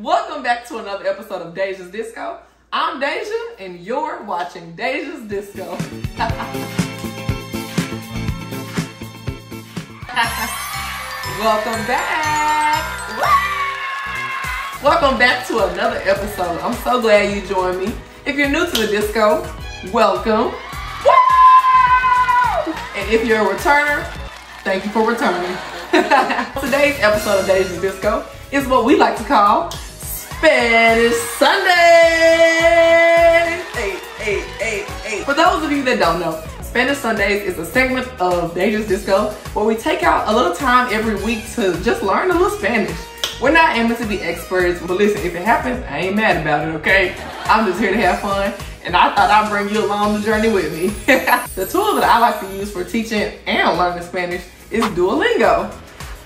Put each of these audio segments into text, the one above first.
Welcome back to another episode of Deja's Disco. I'm Deja, and you're watching Deja's Disco. Welcome back. Welcome back to another episode. I'm so glad you joined me. If you're new to the disco, welcome. And if you're a returner, thank you for returning. Today's episode of Deja's Disco is what we like to call Spanish Sunday. Hey, hey, hey, hey. For those of you that don't know, Spanish Sundays is a segment of Deja's Disco where we take out a little time every week to just learn a little Spanish. We're not aiming to be experts, but listen, if it happens, I ain't mad about it, okay? I'm just here to have fun, and I thought I'd bring you along the journey with me. the tool that I like to use for teaching and learning Spanish is Duolingo.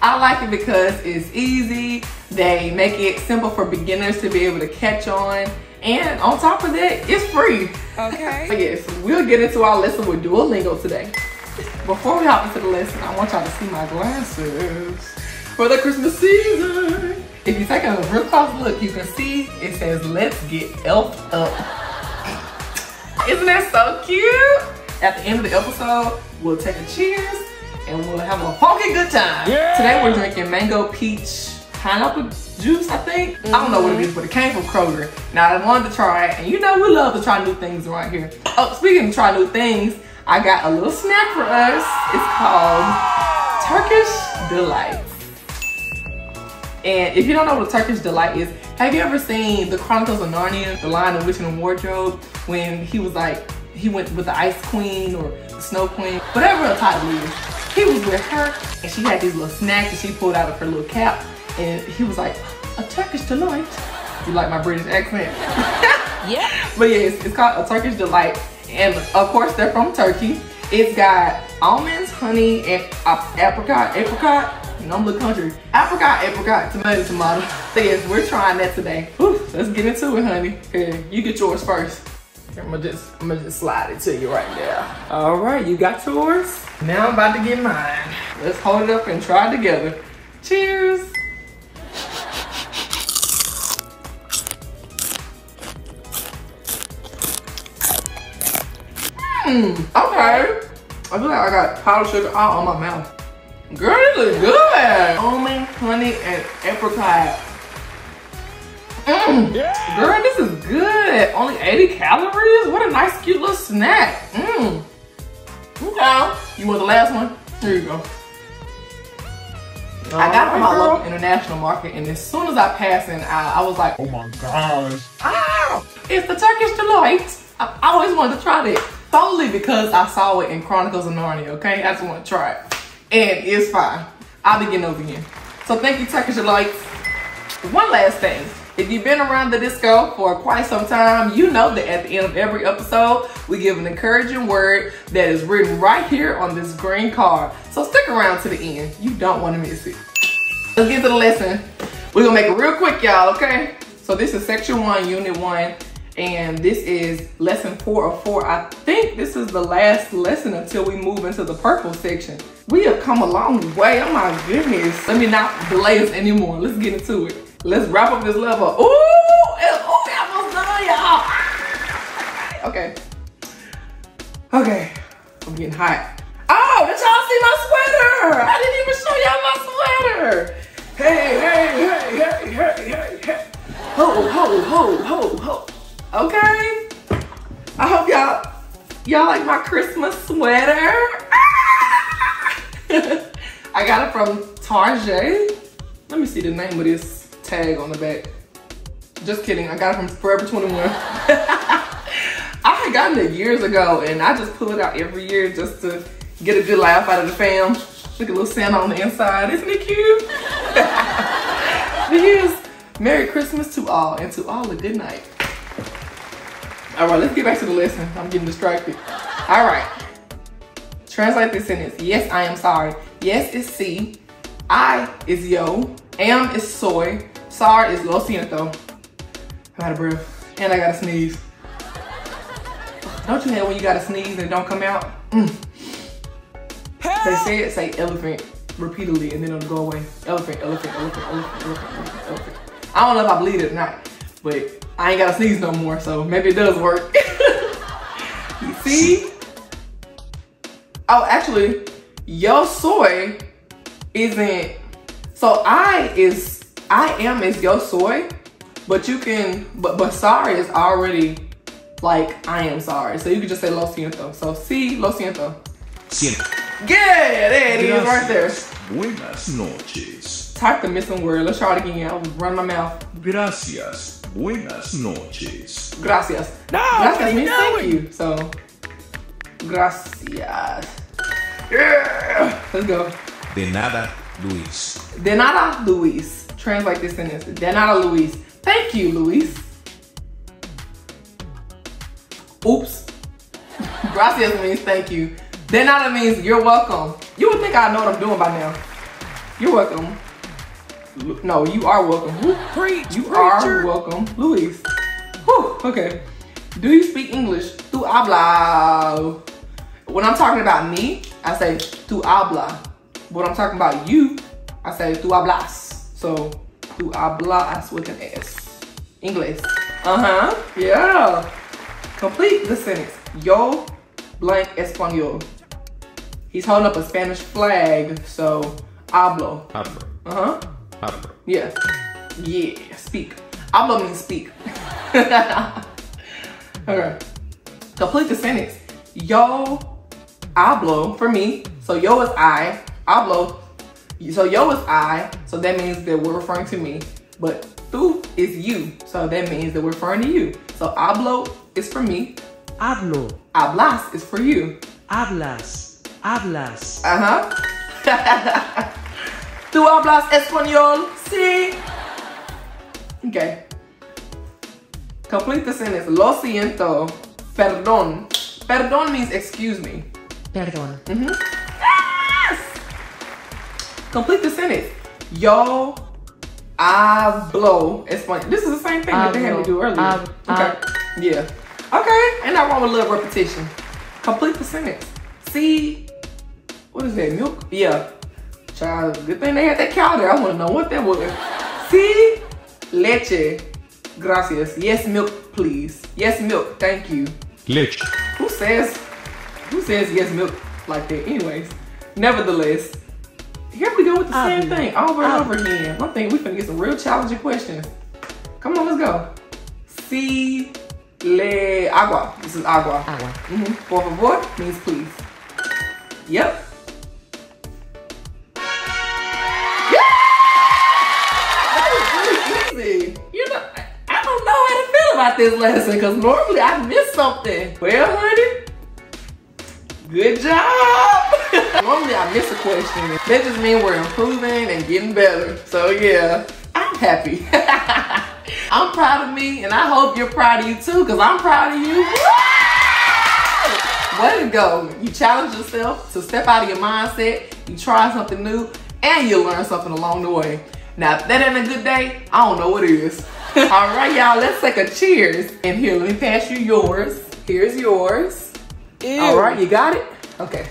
I like it because it's easy, they make it simple for beginners to be able to catch on, and on top of that, it's free. Okay. so yes, we'll get into our lesson with Duolingo today. Before we hop into the lesson, I want y'all to see my glasses for the Christmas season. If you take a real close look, you can see it says, let's get elfed up. Isn't that so cute? At the end of the episode, we'll take a cheers and we'll have a funky good time. Yeah. Today we're drinking mango peach pineapple juice, I think. I don't know what it is, but it came from Kroger. Now I wanted to try it, and you know we love to try new things around here. Oh, speaking of try new things, I got a little snack for us. It's called Turkish Delight. And if you don't know what Turkish Delight is, have you ever seen the Chronicles of Narnia, The Lion, the Witch, and the Wardrobe, when he was like, he went with the Ice Queen or the Snow Queen, whatever the title is. He was with her, and she had these little snacks that she pulled out of her little cap, and he was like, a Turkish Delight. You like my British accent? Yeah. But yes, it's called a Turkish Delight. And of course, they're from Turkey. It's got almonds, honey, and uh, apricot, apricot. And I'm country. Apricot, apricot, tomato, tomato. So yes, we're trying that today. Whew, let's get into it, honey. Here, you get yours first. I'm gonna just, I'm gonna just slide it to you right there. All right, you got yours. Now I'm about to get mine. Let's hold it up and try it together. Cheers. Hmm, okay. I feel like I got powdered sugar all on my mouth. Girl, this is good. Almond, honey, and apricot. Mmm. Yeah. Girl, this is good. Only 80 calories? What a nice, cute little snack. Mmm. Okay. You want the last one? Here you go. I got it from my local international market, and as soon as I passed in, I, I was like, Oh my gosh. Ah, it's the Turkish delight. I I always wanted to try that solely because I saw it in Chronicles of Narnia. Okay, I just want to try it, and it's fine. I'll be getting those again. So thank you, Turkish delights. One last thing. If you've been around the disco for quite some time, you know that at the end of every episode, we give an encouraging word that is written right here on this green card. So stick around to the end. You don't want to miss it. Let's get to the lesson. We're gonna make it real quick, y'all, okay? So this is section one, unit one, and this is lesson four of four. I think this is the last lesson until we move into the purple section. We have come a long way, oh my goodness. Let me not delay us anymore. Let's get into it. Let's wrap up this level. Ooh, ooh, almost done, y'all. Okay. Okay, I'm getting hot. Oh, did y'all see my sweater? I didn't even show y'all my sweater. Hey, hey, hey, hey, hey, hey, hey. Ho, ho, ho, ho, ho. Okay. I hope y'all, y'all like my Christmas sweater. Ah! I got it from Target. Let me see the name of this tag on the back. Just kidding, I got it from Forever 21. I had gotten it years ago and I just pull it out every year just to get a good laugh out of the fam. Look at little Santa on the inside. Isn't it cute? yes. Merry Christmas to all and to all a good night. All right, let's get back to the lesson. I'm getting distracted. All right. Translate this sentence. Yes, I am sorry. Yes is C. I is yo. Am is soy. Sorry is lo siento. I'm out of breath. And I gotta sneeze. Don't you hate when you gotta sneeze and it don't come out? Mm. They say it, say elephant repeatedly and then it'll go away. Elephant, elephant, elephant, elephant, elephant, elephant, elephant. I don't know if I believe it or not, but I ain't gotta sneeze no more, so maybe it does work. you see? Oh, actually, yo soy isn't, so I is, I am is yo soy, but you can, but, but sorry is already like I am sorry. So you can just say lo siento. So si lo siento. Siento. Yeah, there it is right there. Buenas noches. Type the missing word. Let's try it again. I was running my mouth. Gracias. Buenas noches. Gracias. No, Gracias means thank you. So, gracias. Yeah. Let's go. De nada, Luis. De nada, Luis. Translate this sentence. De nada, Luis. Thank you, Luis. Oops. Gracias means thank you. De nada means you're welcome. You would think I know what I'm doing by now. You're welcome. No, you are welcome. Preach, You preacher. are welcome, Luis. Whew, okay. Do you speak English? Tu habla. When I'm talking about me, I say tu habla. When I'm talking about you, I say tu hablas. So tu hablas with an S. English. Uh huh. Yeah. Complete the sentence. Yo blank español. He's holding up a Spanish flag, so hablo. Hablo. Uh huh. Hablo. Yeah. Yeah. Speak. Hablo means speak. okay. Complete the sentence. Yo hablo for me. So yo is I. Hablo. So yo is I. So that means that we're referring to me. But tú is you. So that means that we're referring to you. So hablo is for me. Hablo, Hablas is for you. hablas, hablas. Uh huh. Tú hablas español? Sí. Okay. Complete the sentence. Lo siento. Perdón. Perdón means excuse me. Perdón. Yes! Complete the sentence. Yo hablo español. This is the same thing that they had me do earlier. Hablo. okay. yeah. Okay. And not wrong with a little repetition. Complete the sentence. See, what is that? Milk? Yeah. Child, good thing they had that cow there. I want to know what that was. See, leche. Gracias. Yes, milk, please. Yes, milk. Thank you. Leche. Who says who says yes milk like that? Anyways, nevertheless, here we go with the same thing over and over again. I'm thinking we finna get some real challenging questions. Come on, let's go. Si le agua. This is agua. Agua. Mm-hmm. Por favor means please. Yep. That was really easy. You know, I- I don't know how to feel about this lesson because normally I miss something. Well, honey, good job. Normally I miss a question. That just means we're improving and getting better. So yeah, I'm happy. I'm proud of me and I hope you're proud of you too because I'm proud of you. Way to go. You challenge yourself to step out of your mindset, you try something new, and you learn something along the way. Now, if that ain't a good day, I don't know what is. All right, y'all, let's take a cheers. And here, let me pass you yours. Here's yours. All right, you got it? Okay.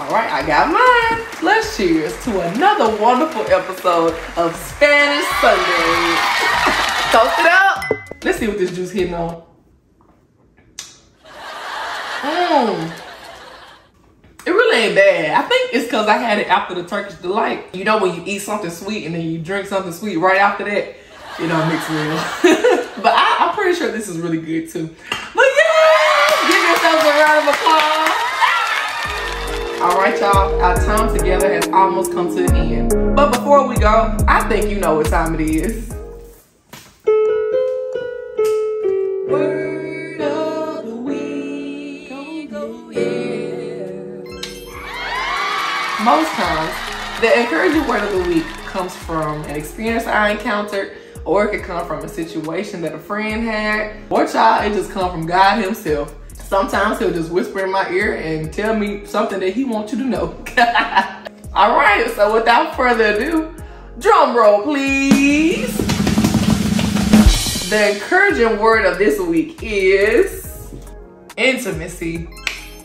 All right, I got mine. Let's cheers to another wonderful episode of Spanish Sunday. Toast it up. Let's see what this juice hitting on. Mmm. It really ain't bad. I think it's because I had it after the Turkish delight. You know when you eat something sweet and then you drink something sweet right after that, you know, mix real. but I, I'm pretty sure this is really good too. But Our time together has almost come to an end. But before we go, I think you know what time it is. Most times, the encouraging word of the week comes from an experience I encountered, or it could come from a situation that a friend had, or child, it just come from God Himself. Sometimes He'll just whisper in my ear and tell me something that He wants you to know. All right, so without further ado, drum roll, please. The encouraging word of this week is intimacy.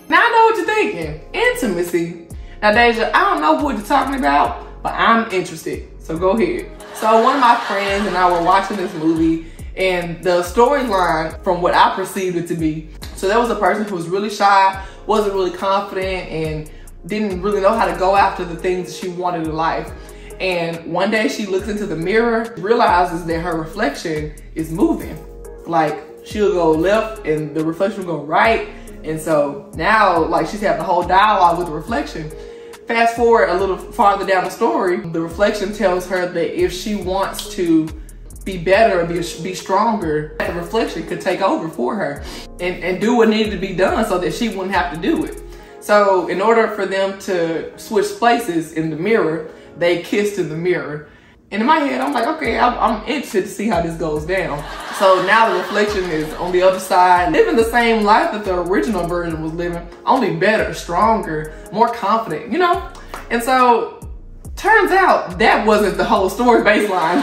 Now I know what you're thinking. Intimacy. Now, Deja, I don't know what you're talking about, but I'm interested. So go ahead. So one of my friends and I were watching this movie and the storyline from what I perceived it to be. So there was a person who was really shy, wasn't really confident and didn't really know how to go after the things she wanted in life. And one day she looks into the mirror, realizes that her reflection is moving. Like she'll go left and the reflection will go right. And so now like she's having a whole dialogue with the reflection. Fast forward a little farther down the story, the reflection tells her that if she wants to be better and be, be stronger, the reflection could take over for her and, and do what needed to be done so that she wouldn't have to do it. So in order for them to switch places in the mirror, they kissed in the mirror. And in my head, I'm like, okay, I'm, I'm interested to see how this goes down. So now the reflection is on the other side, living the same life that the original version was living, only better, stronger, more confident, you know? And so turns out that wasn't the whole story baseline.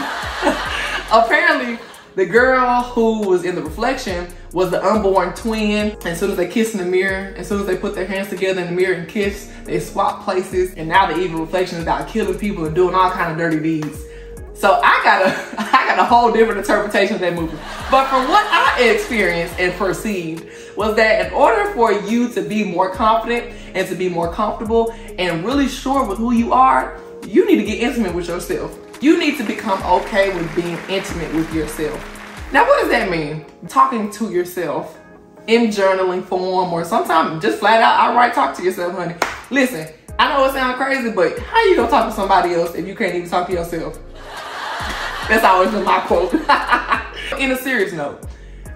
Apparently, the girl who was in the reflection was the unborn twin. As soon as they kiss in the mirror, as soon as they put their hands together in the mirror and kiss, they swap places. And now the evil reflection is out killing people and doing all kind of dirty deeds. So I got a, I got a whole different interpretation of that movie. But from what I experienced and perceived was that in order for you to be more confident and to be more comfortable and really sure with who you are, you need to get intimate with yourself. You need to become okay with being intimate with yourself. Now, what does that mean? Talking to yourself in journaling form or sometimes just flat out outright talk to yourself, honey. Listen, I know it sounds crazy, but how you gonna talk to somebody else if you can't even talk to yourself? That's always been my quote. in a serious note,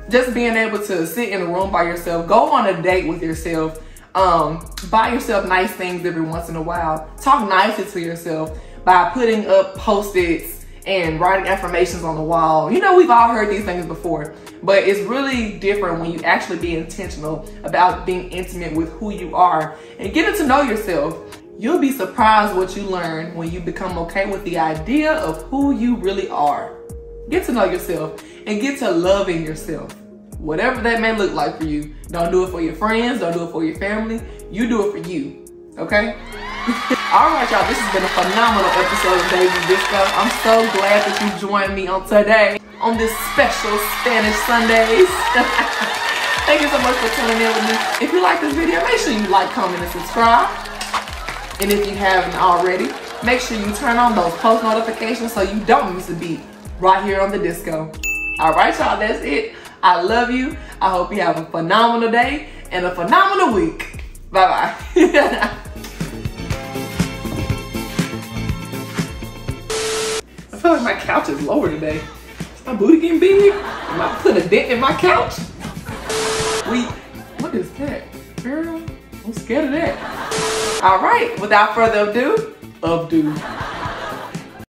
just being able to sit in a room by yourself, go on a date with yourself, um, buy yourself nice things every once in a while, talk nicely to yourself by putting up post-its and writing affirmations on the wall. You know, we've all heard these things before, but it's really different when you actually be intentional about being intimate with who you are and getting to know yourself. You'll be surprised what you learn when you become okay with the idea of who you really are. Get to know yourself and get to loving yourself. Whatever that may look like for you. Don't do it for your friends, don't do it for your family. You do it for you, okay? All right, y'all, this has been a phenomenal episode of Deja's Disco. I'm so glad that you joined me on today on this special Spanish Sundays. Thank you so much for tuning in with me. If you like this video, make sure you like, comment, and subscribe. And if you haven't already, make sure you turn on those post notifications so you don't miss a beat right here on the disco. All right, y'all, that's it. I love you. I hope you have a phenomenal day and a phenomenal week. Bye-bye. Like my couch is lower today. Is my booty getting big? Am I putting a dent in my couch? We, what is that? Girl, I'm scared of that. All right, without further ado, ado.